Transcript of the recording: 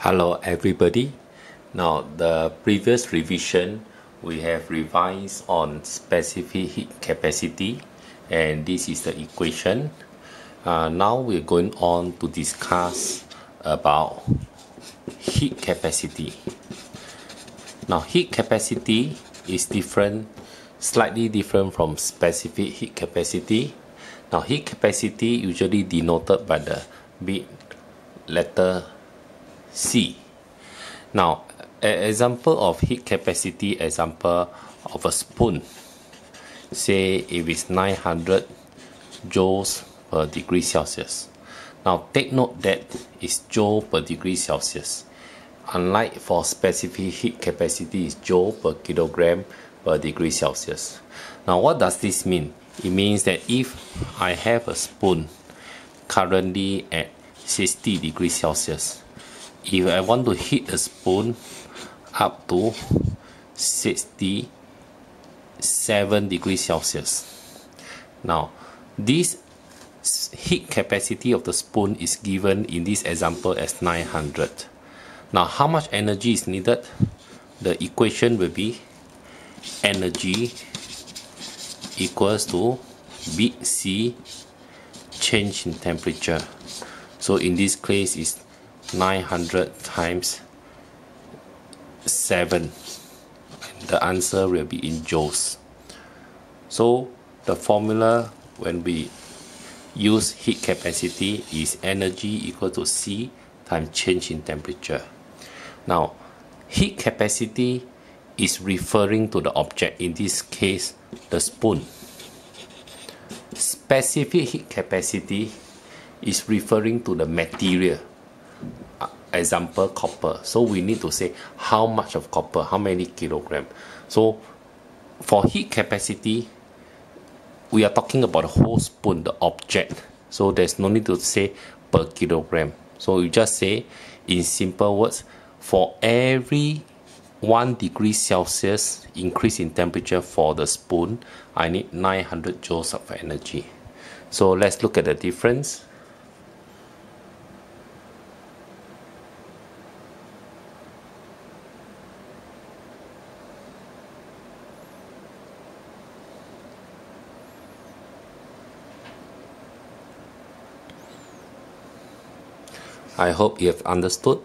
Hello everybody. Now the previous revision we have revised on specific heat capacity and this is the equation. Uh, now we're going on to discuss about heat capacity. Now heat capacity is different, slightly different from specific heat capacity. Now heat capacity usually denoted by the big letter C. Now, an example of heat capacity example of a spoon. Say if it's 900 joules per degree Celsius. Now take note that it's joule per degree Celsius. Unlike for specific heat capacity is joule per kilogram per degree Celsius. Now what does this mean? It means that if I have a spoon currently at 60 degrees Celsius if I want to heat a spoon up to 67 degrees Celsius. Now this heat capacity of the spoon is given in this example as 900 now how much energy is needed? The equation will be energy equals to big C change in temperature. So in this case is 900 times 7 the answer will be in joules. So the formula when we use heat capacity is energy equal to C times change in temperature. Now heat capacity is referring to the object in this case the spoon. Specific heat capacity is referring to the material example copper. So we need to say how much of copper how many kilogram. So for heat capacity we are talking about the whole spoon the object. So there's no need to say per kilogram. So you just say in simple words for every 1 degree celsius increase in temperature for the spoon i need 900 joules of energy. So let's look at the difference I hope you have understood